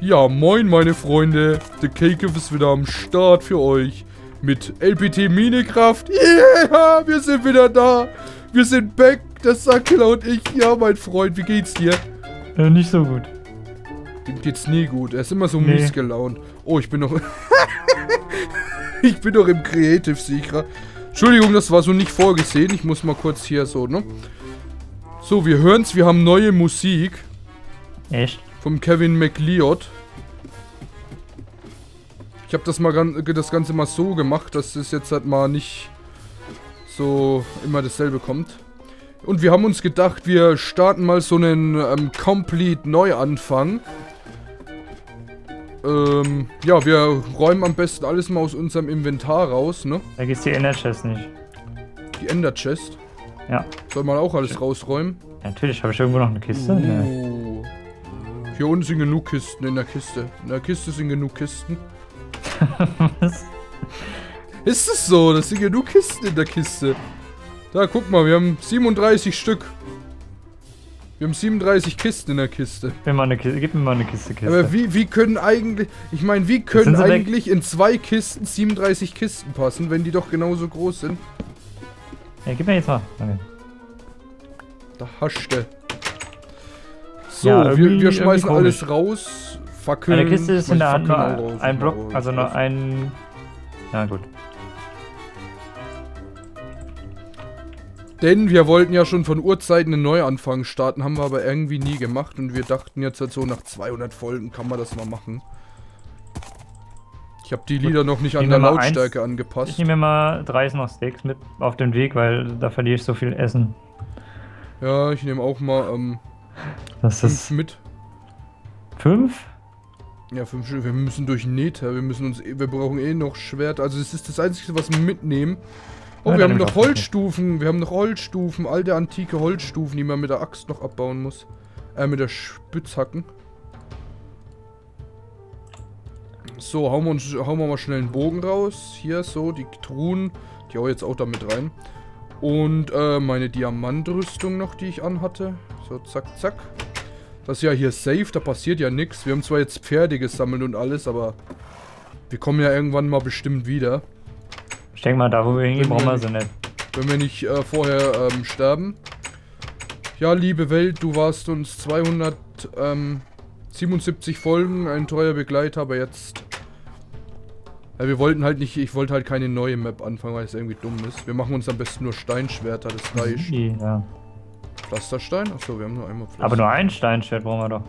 Ja, moin meine Freunde. The Cake ist wieder am Start für euch. Mit LPT Minekraft. Yeah, wir sind wieder da. Wir sind back. Das Sakila und ich. Ja, mein Freund, wie geht's dir? Äh, nicht so gut. Dem geht's nie gut. Er ist immer so nee. mies gelaunt. Oh, ich bin noch... ich bin doch im Creative Secret. Entschuldigung, das war so nicht vorgesehen. Ich muss mal kurz hier so, ne? So, wir hören's. Wir haben neue Musik. Echt? Vom Kevin McLeod. Ich habe das mal das Ganze mal so gemacht, dass es jetzt halt mal nicht so immer dasselbe kommt. Und wir haben uns gedacht, wir starten mal so einen ähm, Complete Neuanfang. Ähm, ja, wir räumen am besten alles mal aus unserem Inventar raus, ne? Da gibt's die Ender Chest nicht. Die Ender Chest? Ja. Soll man auch alles rausräumen? Ja, natürlich, habe ich irgendwo noch eine Kiste? Uh. Nee. Hier unten sind genug Kisten in der Kiste. In der Kiste sind genug Kisten. Was? Ist es so? Das sind genug Kisten in der Kiste. Da, guck mal, wir haben 37 Stück. Wir haben 37 Kisten in der Kiste. Gib mir mal eine Kiste, gib mir mal eine Kiste, Kiste. Aber wie, wie können eigentlich... Ich meine, wie können eigentlich weg. in zwei Kisten 37 Kisten passen, wenn die doch genauso groß sind? Ja, gib mir jetzt mal. Okay. Da haschte. So, ja, wir, wir schmeißen alles raus. Fackeln. Eine Kiste ist in der Hand nur ein Block, also nur ein... Ja, gut. Denn wir wollten ja schon von Urzeiten einen Neuanfang starten, haben wir aber irgendwie nie gemacht. Und wir dachten jetzt halt so, nach 200 Folgen kann man das mal machen. Ich habe die Lieder noch nicht an der Lautstärke eins, angepasst. Ich nehme mir mal drei noch Steaks mit auf den Weg, weil da verliere ich so viel Essen. Ja, ich nehme auch mal ähm, das fünf ist mit. Fünf? Ja, fünf Wir müssen durch Nether. Wir müssen uns. Wir brauchen eh noch Schwert. Also es ist das Einzige, was wir mitnehmen. Oh, ja, wir haben noch Holzstufen. Wir haben noch Holzstufen. Alte antike Holzstufen, die man mit der Axt noch abbauen muss. Äh, mit der Spitzhacken. So, hauen wir, uns, hauen wir mal schnell einen Bogen raus. Hier, so, die Truhen. Die hau jetzt auch damit rein. Und äh, meine Diamantrüstung noch, die ich anhatte. So, zack, zack. Das ist ja hier safe, da passiert ja nichts. Wir haben zwar jetzt Pferde gesammelt und alles, aber wir kommen ja irgendwann mal bestimmt wieder. Ich denke mal, da wo wir hingehen, brauchen wir sie nicht. Wenn wir nicht äh, vorher ähm, sterben. Ja, liebe Welt, du warst uns 277 ähm, Folgen, ein treuer Begleiter, aber jetzt... Ja, wir wollten halt nicht, ich wollte halt keine neue Map anfangen, weil es irgendwie dumm ist. Wir machen uns am besten nur Steinschwerter, das reicht. Ja. Pflasterstein? Achso, wir haben nur einmal Pflaster. Aber nur ein Steinschwert brauchen wir doch.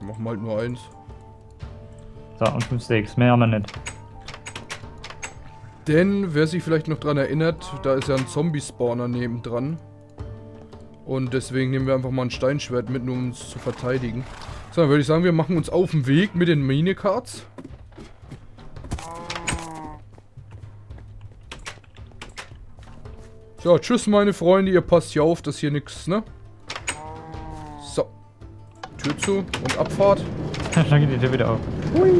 Wir machen halt nur eins. So, und fünf Steaks. Mehr haben wir nicht. Denn, wer sich vielleicht noch dran erinnert, da ist ja ein Zombie-Spawner nebendran. Und deswegen nehmen wir einfach mal ein Steinschwert mit, um uns zu verteidigen. So, dann würde ich sagen, wir machen uns auf den Weg mit den Minecards. So, tschüss meine Freunde, ihr passt hier auf, dass hier nichts, ne? So. Tür zu und Abfahrt. Dann geht die Tür wieder auf. Hui.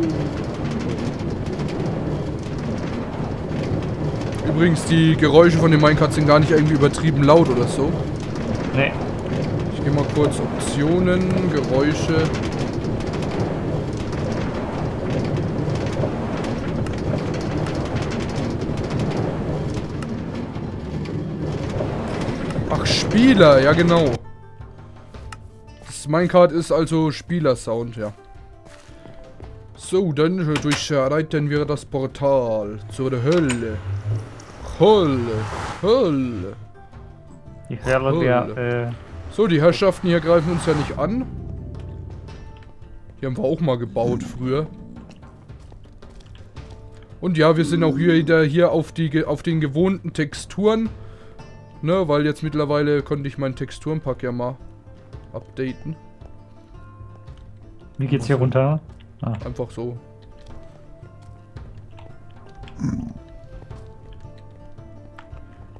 Übrigens, die Geräusche von dem Minecart sind gar nicht irgendwie übertrieben laut oder so. Nee. Ich gehe mal kurz Optionen, Geräusche. Ach, Spieler, ja genau. Das Minecart ist also Spielersound, ja. So, dann durchreiten wir das Portal zur Hölle. Hölle. Hölle. Die Hölle der, äh So, die Herrschaften hier greifen uns ja nicht an. Die haben wir auch mal gebaut früher. Und ja, wir sind auch hier wieder hier auf, die, auf den gewohnten Texturen. Ne, weil jetzt mittlerweile konnte ich meinen Texturenpack ja mal updaten. Wie geht's hier runter? Ah. Einfach so.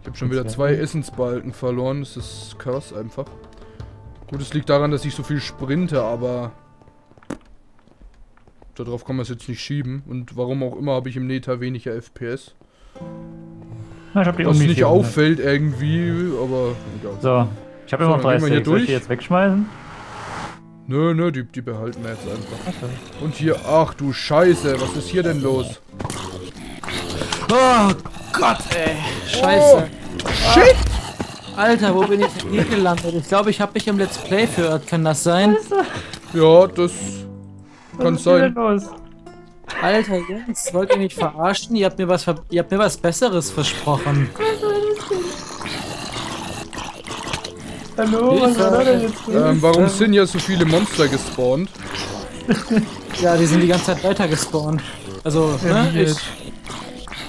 Ich habe schon wieder zwei Essensbalken verloren. Das ist krass einfach. Gut, es liegt daran, dass ich so viel sprinte, aber... Darauf kann man es jetzt nicht schieben. Und warum auch immer habe ich im Neta weniger FPS. Na, ich hab die Was nicht auffällt irgendwie, aber egal. So, ich habe immer noch drei Steaks. Soll ich die jetzt wegschmeißen? Nö, nö, die, die behalten wir jetzt einfach. Und hier, ach du Scheiße, was ist hier denn los? Oh Gott, ey. Scheiße. Shit! Alter, wo bin ich denn hier gelandet? Ich glaube, ich habe mich im Let's Play verirrt. Kann das sein? Ja, das kann Was hier denn sein. Alter, Jungs, wollt ihr mich verarschen? Ihr habt mir was, ver ihr habt mir was Besseres versprochen. Hallo, was war denn jetzt? Ähm, warum sind hier so viele Monster gespawnt? Ja, die sind die ganze Zeit weiter gespawnt. Also, ne? Ich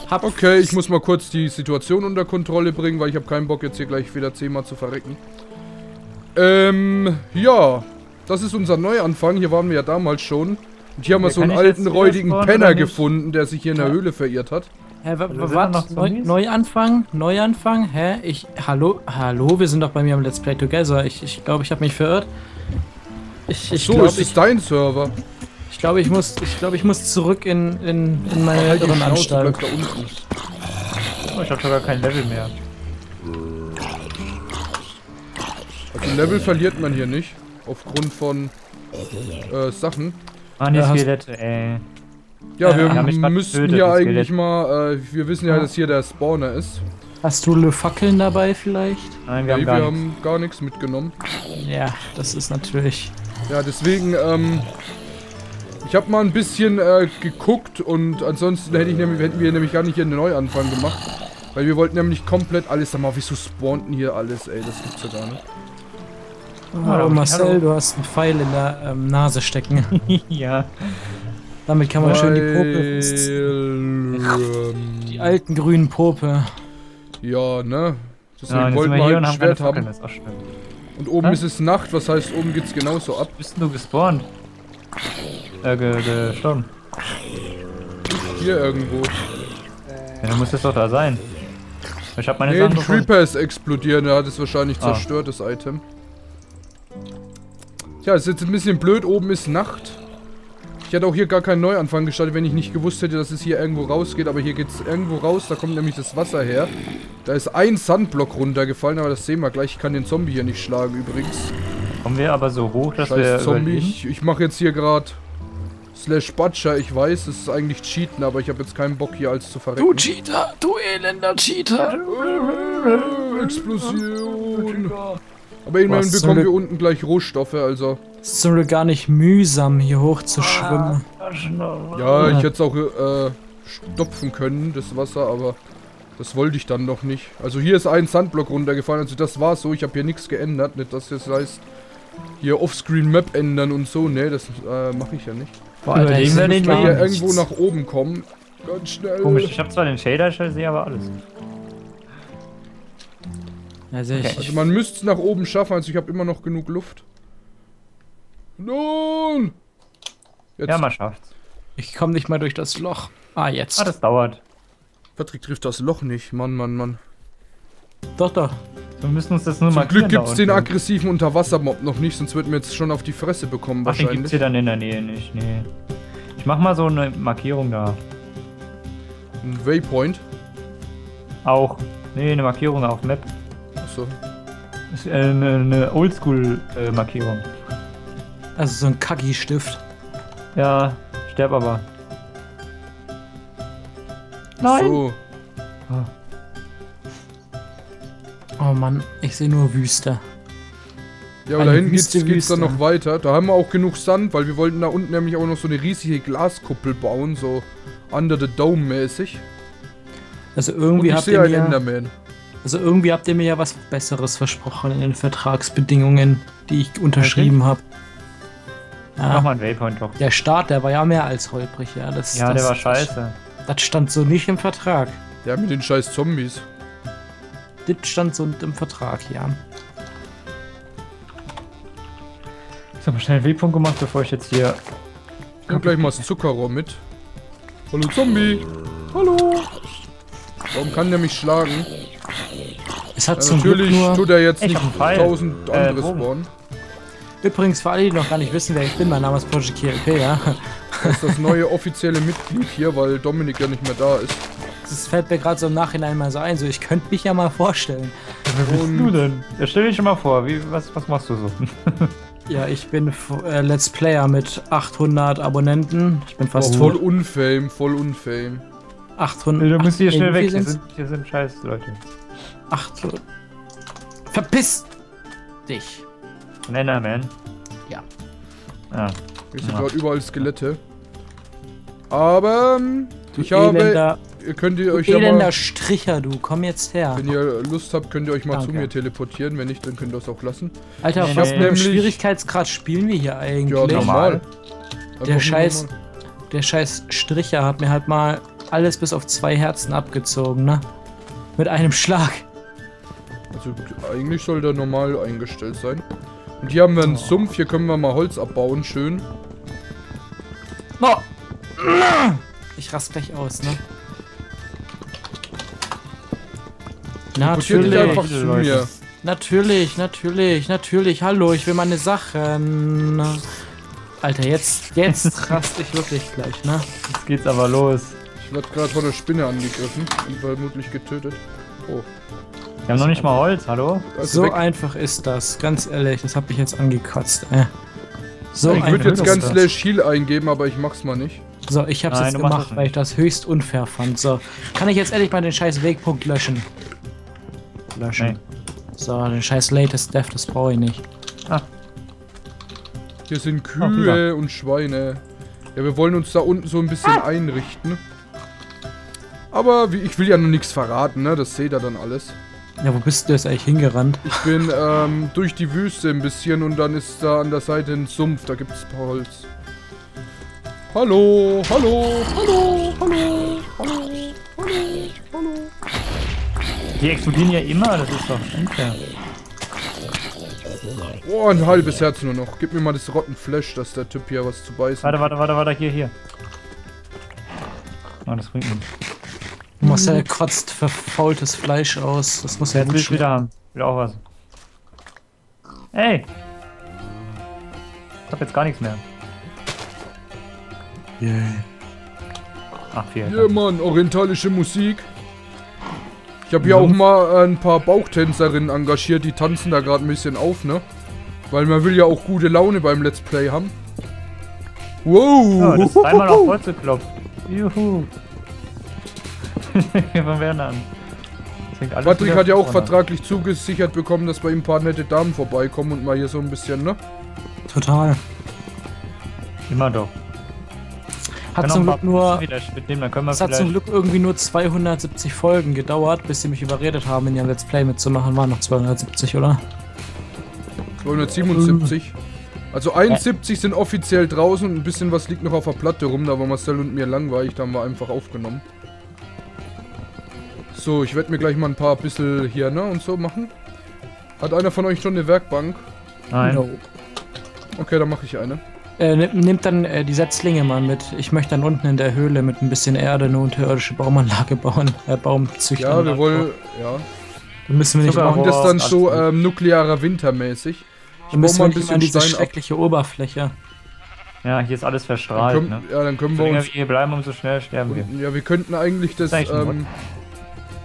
hab Okay, ich muss mal kurz die Situation unter Kontrolle bringen, weil ich habe keinen Bock jetzt hier gleich wieder zehnmal zu verrecken. Ähm, ja. Das ist unser Neuanfang. Hier waren wir ja damals schon. Und hier haben wir so einen alten, räudigen Penner gefunden, der sich hier in der. Höhle verirrt hat. Hä, wa- wa- sind da noch warte, Neu? Neuanfang? Neuanfang? Hä? Ich. Hallo? Hallo? Wir sind doch bei mir am Let's Play Together. Ich glaube, ich, glaub, ich habe mich verirrt. Ich, ich so, glaube, ist ich, dein Server? ich, glaub, ich, muss, ich, glaub, ich muss zurück in, in, in meine Halt da unten. Oh, ich hab sogar kein Level mehr. Also Level verliert man hier nicht. Aufgrund von äh, Sachen. Mann, die Ja, Skelette, ey. Ja, Ja, wir grad müssten die eigentlich mal, äh, wir wissen ja, dass hier der Spawner ist. Hast du Le Fackeln dabei vielleicht? Nein, wir Nee, haben gar wir nichts. haben gar nichts mitgenommen. Ja, das ist natürlich. Ja, deswegen, ähm, ich habe mal ein bisschen äh, geguckt und ansonsten hätte ich nämlich, hätten wir nämlich gar nicht hier einen Neuanfang gemacht. Weil wir wollten nämlich komplett alles, sag mal, wieso spawnt denn hier alles, ey, das gibt's ja gar nicht. Oh, hallo. Marcel, du hast einen Pfeil in der ähm, Nase stecken. ja. Damit kann man schön die Popel. Weil, Die ähm, alten grünen Pope. Ja, ne? Deswegen Ja, wollten wir halt ein Schwert Fackeln, haben. schlimm. Und oben Hä? ist es Nacht, was heißt, oben geht's genauso ab. Bist du gespawnt? Äh, ge gestorben. Hier irgendwo. Ja, dann muss das doch da sein. Ich hab meine Nee, Sachen. Creeper ist explodiert, der hat es wahrscheinlich Ah. zerstört, das Item. Tja, ist jetzt ein bisschen blöd, oben ist Nacht. Ich hätte auch hier gar keinen Neuanfang gestartet, wenn ich nicht gewusst hätte, dass es hier irgendwo rausgeht. Aber hier geht es irgendwo raus, da kommt nämlich das Wasser her. Da ist ein Sandblock runtergefallen, aber das sehen wir gleich. Ich kann den Zombie hier nicht schlagen übrigens. Kommen wir aber so hoch, dass wir Scheiß Zombie. überleben? Ich, ich mache jetzt hier gerade Slash Butcher. Ich weiß, es ist eigentlich Cheaten, aber ich habe jetzt keinen Bock hier als zu verrecken. Cheater, du elender Cheater. Äh, Explosion. Aber immerhin Was bekommen wir unten gleich Rohstoffe, also. Es ist zum Glück gar nicht mühsam, hier hoch zu schwimmen. Ja, ich hätte es auch äh, stopfen können, das Wasser, aber das wollte ich dann noch nicht. Also hier ist ein Sandblock runtergefallen, also das war so, ich habe hier nichts geändert. Nicht, dass das heißt, hier Offscreen Map ändern und so, ne, das äh, mache ich ja nicht. Boah, Alter, ich Überlegen wir nicht mal hier irgendwo nach oben kommen. Ganz schnell. Komisch, ich hab zwar den Shader, ich sehe aber alles. Also ich, Also man müsste es nach oben schaffen, also ich habe immer noch genug Luft. Nun! Jetzt, Ja, man schafft's. ich komme nicht mal durch das Loch. Ah, jetzt. Ah, das dauert. Patrick trifft das Loch nicht, Mann, Mann, Mann. Doch, doch. Wir müssen uns das nur Zum markieren Glück gibt es den aggressiven Unterwassermob noch nicht, sonst würden wir jetzt schon auf die Fresse bekommen Ach, den gibt's wahrscheinlich. hier dann in der Nähe nicht, nee. Ich mach mal so eine Markierung da. Ein Waypoint. Auch. Nee, eine Markierung auf Map. Achso. Ist, äh, eine, eine Oldschool-Markierung. Also so ein Kacki-Stift. ja, sterb aber. So. Oh Mann, ich sehe nur Wüste. Ja, aber Eine dahin geht's, Wüste, geht's dann noch weiter. Da haben wir auch genug Sand, weil wir wollten da unten nämlich auch noch so eine riesige Glaskuppel bauen, so under the dome mäßig. Also Und irgendwie ich habt sehe ihr einen mir, Enderman. Also irgendwie habt ihr mir ja was Besseres versprochen in den Vertragsbedingungen, die ich unterschrieben habe. Mach Ja, mal einen Waypoint doch. der Start, der war ja mehr als holprig, ja. Das, Ja, das, der war scheiße. Das stand so nicht im Vertrag. Ja, mit den scheiß Zombies. Das stand so im Vertrag, ja. Ich hab mal schnell einen Waypoint gemacht, bevor ich jetzt hier. Nimm gleich mal das Zuckerrohr mit. Hallo Zombie. Hallo. Warum kann der mich schlagen? Es hat Ja, zum Glück natürlich nur... tut er jetzt Ich nicht Pfeil. tausend Äh, andere Bogen. spawnen. Übrigens, für alle, die noch gar nicht wissen, wer ich bin, mein Name ist Project KLP, ja. Das ist das neue offizielle Mitglied hier, weil Dominik ja nicht mehr da ist. Das fällt mir gerade so im Nachhinein mal so ein, so ich könnte mich ja mal vorstellen. Wer bist Und- du denn? Ja, stell dich schon mal vor, wie, was, was machst du so? Ja, ich bin äh, Let's Player mit 800 Abonnenten. Ich bin Oh, fast voll tot. unfame, voll unfame. 800. Du musst hier Ach, schnell weg. Hier sind, hier sind scheiß Leute. 800. Verpiss dich. Ein Enderman. Ja. Ah. Hier sind Ja. gerade überall Skelette. Aber ähm, Du ich habe, elender, ihr könnt ihr du euch ja elender mal, Stricher, du. Komm jetzt her. wenn ihr Lust habt, könnt ihr euch mal zu Danke. mir teleportieren. Wenn nicht, dann könnt ihr es auch lassen. Alter, auf Ich was für Schwierigkeitsgrad spielen wir hier eigentlich? Ja, normal. Der Scheiß- normal. Der scheiß Stricher hat mir halt mal alles bis auf zwei Herzen abgezogen, ne? Mit einem Schlag. Also eigentlich soll der normal eingestellt sein. Und hier haben wir einen Oh. Sumpf. Hier können wir mal Holz abbauen, schön. Oh. Ich rast gleich aus, ne? Natürlich, einfach zu mir. natürlich, natürlich, natürlich. Hallo, ich will meine Sachen. Alter, jetzt, jetzt rast ich wirklich gleich, ne? Jetzt geht's aber los. Ich werde gerade von der Spinne angegriffen und vermutlich getötet. Oh, Wir haben noch nicht mal Holz, hallo? also So weg. einfach ist das, ganz ehrlich, das hab ich jetzt angekotzt, ey. So ich würde jetzt ganz slash heal eingeben, aber ich mach's mal nicht. So, ich hab's Nein, jetzt gemacht, weil ich das höchst unfair fand. So, kann ich jetzt endlich mal den scheiß Wegpunkt löschen? Löschen. Nee. So, den scheiß Latest Death, das brauche ich nicht. Hier sind Ach, Kühe und Schweine. Ja, wir wollen uns da unten so ein bisschen Ah. einrichten. Aber wie, ich will ja noch nichts verraten, ne? Das seht ihr dann alles. Ja, wo bist du jetzt eigentlich hingerannt? Ich bin ähm, durch die Wüste ein bisschen und dann ist da an der Seite ein Sumpf, da gibt's ein paar Holz. Hallo, hallo, hallo, hallo, hallo, hallo, hallo. Die explodieren ja immer, das ist doch unfair. Oh, ein halbes Herz nur noch. Gib mir mal das Rottenflash, dass der Typ hier was zu beißen Warte, warte, warte, warte, hier, hier. Oh, das bringt nichts. Marcel kotzt verfaultes Fleisch aus. Das muss ja Jetzt will ich wieder haben. Will auch was. Ey! Ich hab jetzt gar nichts mehr. Ach, vier. Ja, Mann, orientalische Musik. Ich habe hier auch mal ein paar Bauchtänzerinnen engagiert, die tanzen da gerade ein bisschen auf, ne? Weil man will ja auch gute Laune beim Let's Play haben. Wow! Oh, das ist dreimal auf Holz geklopft. Juhu. Von werden an. Patrick hat ja auch vorne. vertraglich zugesichert bekommen, dass bei ihm ein paar nette Damen vorbeikommen und mal hier so ein bisschen, ne? Total. Immer doch. Hat zum Glück nur, es hat zum. Glück irgendwie nur 270 Folgen gedauert, bis sie mich überredet haben, in ihrem Let's Play mitzumachen. Waren noch 270, oder? 277. Also 71 sind offiziell draußen und ein bisschen was liegt noch auf der Platte rum. Da war Marcel und mir langweilig, da haben wir einfach aufgenommen. So, ich werde mir gleich mal ein paar bisschen hier, ne, und so machen. Hat einer von euch schon eine Werkbank? Nein. No. Okay, dann mache ich eine. Äh, nimmt dann äh, die Setzlinge mal mit. Ich möchte dann unten in der Höhle mit ein bisschen Erde eine unterirdische Baumanlage bauen. Äh, Baumzüchter. Ja, wir wollen, ja. Dann müssen wir nicht, machen, das dann so ähm, nuklearer Wintermäßig. Ich dann müssen mal wir ein nicht immer an bisschen diese Stein ab. schreckliche Oberfläche. Ja, hier ist alles Dann verstrahlt, können, ne? Ja, dann können So wir uns wir hier bleiben, umso schneller sterben wir. Ja, wir könnten eigentlich das, ähm,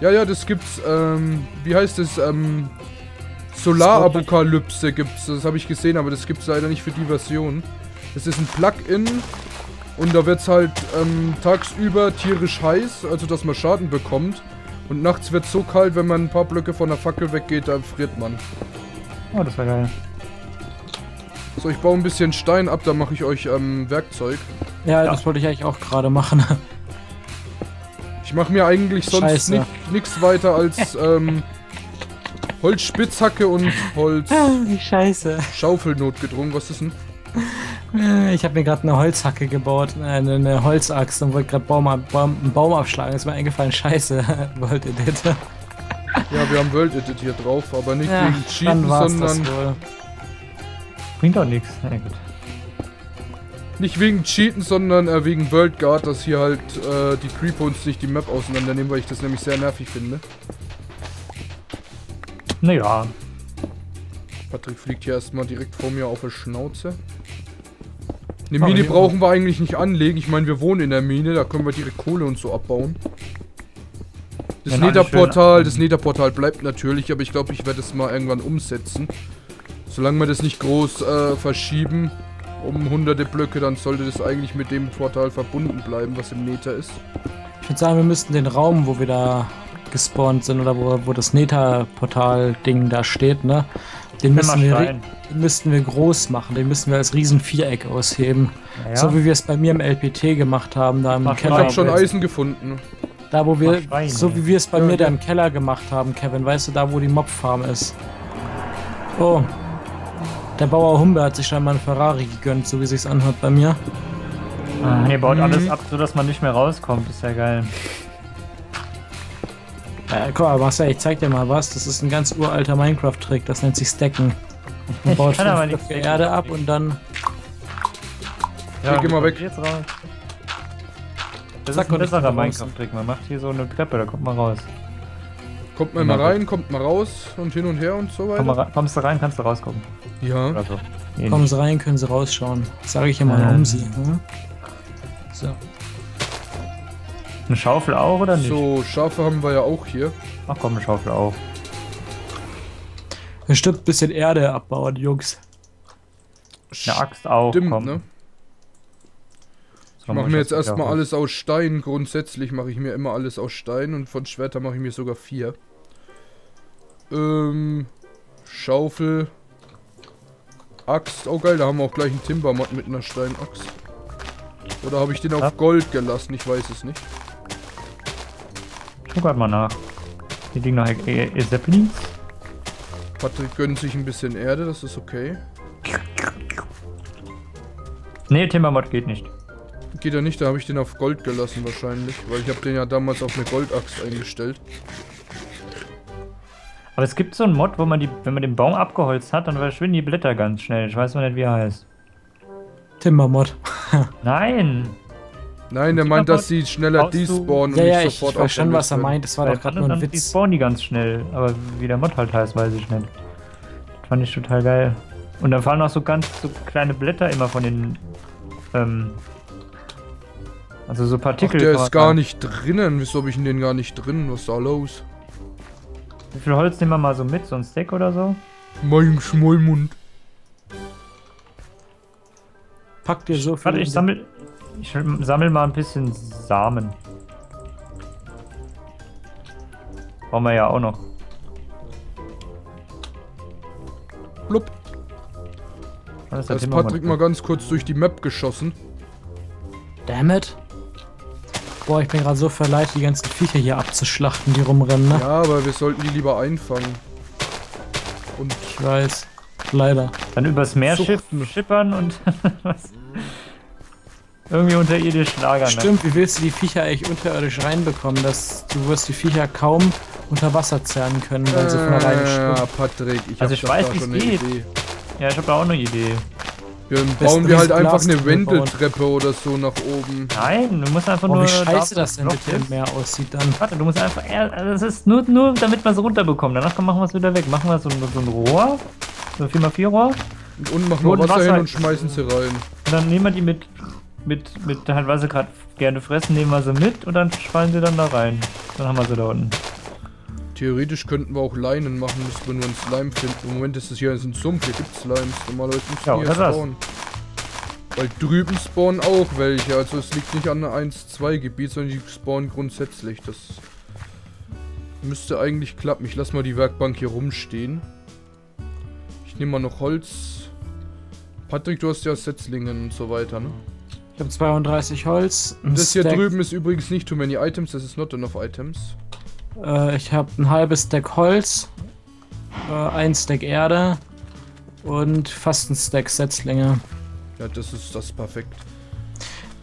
ja, ja, das gibt's, ähm, wie heißt es, ähm, Solarapokalypse gibt's, das habe ich gesehen, aber das gibt's leider nicht für die Version. Das ist ein Plugin und da wird's halt ähm, tagsüber tierisch heiß, also dass man Schaden bekommt. Und nachts wird's so kalt, wenn man ein paar Blöcke von der Fackel weggeht, da friert man. Oh, das war geil. So, ich baue ein bisschen Stein ab, da mache ich euch ähm, Werkzeug. Ja, Ja. das wollte ich eigentlich auch gerade machen. Ich mache mir eigentlich sonst nichts weiter als ähm, Holzspitzhacke und Holz Wie scheiße. Schaufel notgedrungen. Was ist denn? Äh, Ich habe mir gerade eine Holzhacke gebaut, äh, eine, eine Holzaxt und wollte gerade Baum, Baum, einen Baum abschlagen. Ist mir eingefallen, scheiße, wollte das. Ja, wir haben World Edit hier drauf, aber nicht Ja, wegen Cheaten, sondern. Bringt doch nichts. Ja, gut. Nicht wegen Cheaten, sondern äh, wegen World Guard, dass hier halt äh, die Creeper uns nicht die Map auseinandernehmen, weil ich das nämlich sehr nervig finde. Naja, Patrick fliegt hier erstmal direkt vor mir auf die Schnauze. Eine Mine brauchen wir eigentlich nicht anlegen. Ich meine, wir wohnen in der Mine, da können wir direkt Kohle und so abbauen. Das alles Netherportal, das Netherportal bleibt natürlich, aber ich glaube, ich werde es mal irgendwann umsetzen. Solange wir das nicht groß äh, verschieben, um hunderte Blöcke, dann sollte das eigentlich mit dem Portal verbunden bleiben, was im Nether ist. Ich würde sagen, wir müssten den Raum, wo wir da gespawnt sind oder wo, wo das Nether-Portal-Ding da steht, ne? Den müssen wir, den müssten wir groß machen. Den müssen wir als riesen Viereck ausheben. Ja, So wie wir es bei mir im LPT gemacht haben, da im Mach Ich Keller. habe schon Eisen gefunden. Da, wo wir, Mach Schweine. so wie wir es bei Ja, mir da ja. im Keller gemacht haben, Kevin, weißt du, da wo die Mobfarm ist. Oh. Der Bauer Humber hat sich scheinbar einen Ferrari gegönnt, so wie sich's anhört bei mir. Ah, ihr baut Mhm. alles ab, sodass man nicht mehr rauskommt. Ist ja geil. Äh, guck mal, Marcel, ich zeig dir mal was. Das ist ein ganz uralter Minecraft-Trick, das nennt sich Stacken. Man Ich baut kann aber fünf nicht. Erde ab und dann Ja, geh mal weg. Jetzt raus. Das Zack, ist ein ich besserer. Minecraft-Trick. Man macht hier so eine Treppe, da kommt man raus. Kommt man mal Na, rein, kommt mal raus und hin und her und so Komm mal weiter. rein, kommst du rein, kannst du rauskommen. Ja. Oder so. Ähnlich. kommen sie rein, können sie rausschauen. Sage ich immer Ähm. um sie. Hm? So. Eine Schaufel auch oder nicht? So, Schafe haben wir ja auch hier. Ach komm, eine Schaufel auch. Ein Stück bisschen Erde abbauen, Jungs. Eine Axt auch. Stimmt, komm. ne? Ich mache mir jetzt erstmal alles aus Stein. Grundsätzlich mache ich mir immer alles aus Stein und von Schwerter mache ich mir sogar vier. Ähm, Schaufel, Axt. Oh geil, da haben wir auch gleich einen Timbermod mit einer Steinaxt. Oder habe ich den auf Ja. Gold gelassen? Ich weiß es nicht. Guck halt mal nach. Hier liegen noch e e Zeppelins. Patrick gönnt sich ein bisschen Erde, das ist okay. Nee, Timbermod geht nicht. Geht ja nicht, da habe ich den auf Gold gelassen wahrscheinlich. Weil ich habe den ja damals auf eine Goldaxt eingestellt. Aber es gibt so einen Mod, wo man die, wenn man den Baum abgeholzt hat, dann verschwinden die Blätter ganz schnell. Ich weiß noch nicht, wie er heißt. Timbermod. Nein, Nein! der Timbermod meint, dass sie schneller despawnen Ja, und ja, nicht ich, sofort ich weiß schon, was er meint. Das war Bei doch gerade nur ein Witz. spawnen die ganz schnell. Aber wie der Mod halt heißt, weiß ich nicht. Das fand ich total geil. Und da fallen auch so ganz so kleine Blätter immer von den. Ähm, also so Ach, Partikel. der kann man ist gar nicht drinnen. Wieso habe ich denn gar nicht drin? Was ist da los? Wie viel Holz nehmen wir mal so mit? So ein Stack oder so? Mein Schmollmund. Pack dir so viel. Warte, ich sammel, ich sammel mal ein bisschen Samen. Brauchen wir ja auch noch. Blub. Da ist? Patrick mal ganz kurz durch die Map geschossen. Damn it. Boah, ich bin gerade so verleitet, die ganzen Viecher hier abzuschlachten, die rumrennen, ne? Ja, aber wir sollten die lieber einfangen. Und Ich weiß. Leider. Dann übers Meer Suchten. schiff, schippern und was? irgendwie unterirdisch lagern. ne? Stimmt, wie willst du die Viecher eigentlich unterirdisch reinbekommen? Dass du wirst die Viecher kaum unter Wasser zerren können, weil sie von alleine äh, schwimmen. Patrick, ich Also hab ich doch weiß, da schon eine geht. Idee. Ja, ich habe da auch eine Idee. Dann bauen wir halt einfach eine. Wendeltreppe oder so nach oben. Nein, du musst einfach Boah, nur. wie scheiße da, das denn mit dem. Meer aussieht dann. Warte, du musst einfach. Also das ist nur, nur damit wir es runterbekommen. Danach machen wir es wieder weg. Machen wir so, ein- so ein Rohr. So ein 4x4 Rohr. Und unten machen wir Wasser, Wasser- hin und schmeißen sie rein. Und dann nehmen wir die mit. Mit, mit halt, weil sie gerade gerne fressen, nehmen wir sie mit und dann fallen sie dann da rein. Dann haben wir sie da unten. Theoretisch könnten wir auch Leinen machen, müssten wir nur einen Slime finden. Im Moment ist es hier ein Sumpf, hier gibt Slimes. Normalerweise müssen Ja, hier das? spawnen. Weil drüben spawnen auch welche. Also es liegt nicht an einem 1-2-Gebiet, sondern die spawnen grundsätzlich. Das müsste eigentlich klappen. Ich lasse mal die Werkbank hier rumstehen. Ich nehme mal noch Holz. Patrick, du hast ja Setzlingen und so weiter, ne? Ich habe 32 Holz. Das hier Stack- drüben ist übrigens nicht too many items, das ist not enough items. Äh, ich habe ein halbes Stack Holz, äh, ein Stack Erde und fast ein Stack Setzlinge. Ja, das ist das ist perfekt.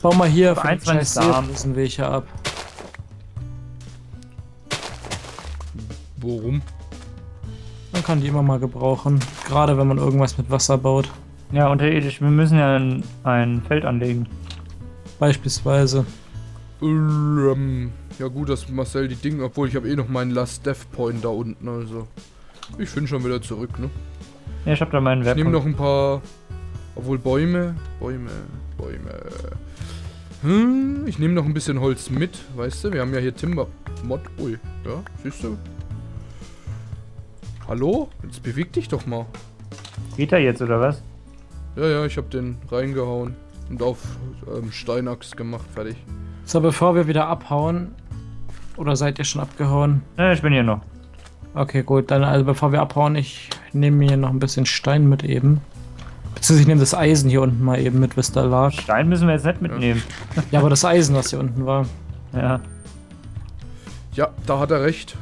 Bau mal hier für den 21 scheiß Samen. Seelosen welche ab. Worum? Man kann die immer mal gebrauchen. Gerade wenn man irgendwas mit Wasser baut. Ja, unterirdisch. Wir müssen ja ein, ein Feld anlegen. Beispielsweise. Ähm, ja gut, dass Marcel die Dinge, obwohl ich habe eh noch meinen Last Death Point da unten, also. Ich finde schon wieder zurück, ne? Ja, ich hab da meinen Ich Werk. nehme noch ein paar, obwohl Bäume, Bäume, Bäume. Hm, ich nehme noch ein bisschen Holz mit, weißt du? Wir haben ja hier Timber Mod. Ui, ja, siehst du? Hallo? Jetzt beweg dich doch mal. Geht er jetzt oder was? Ja, ja, ich habe den reingehauen und auf ähm, Steinachs gemacht, fertig. So, bevor wir wieder abhauen. Oder seid ihr schon abgehauen? Ja, ich bin hier noch. Okay, gut. Dann, also bevor wir abhauen, ich nehme mir noch ein bisschen Stein mit eben. Beziehungsweise ich nehme das Eisen hier unten mal eben mit, bis da lag. Stein müssen wir jetzt nicht mitnehmen. Ja, aber das Eisen, was hier unten war. Ja. Ja, da hat er recht.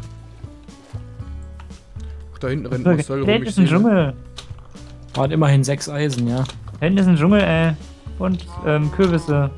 Da hinten rennt Da Marcel rum. hinten Ich ist ein. Dschungel. Waren immerhin sechs Eisen, ja. Da hinten ist ein Dschungel, ey. Und ähm, Kürbisse.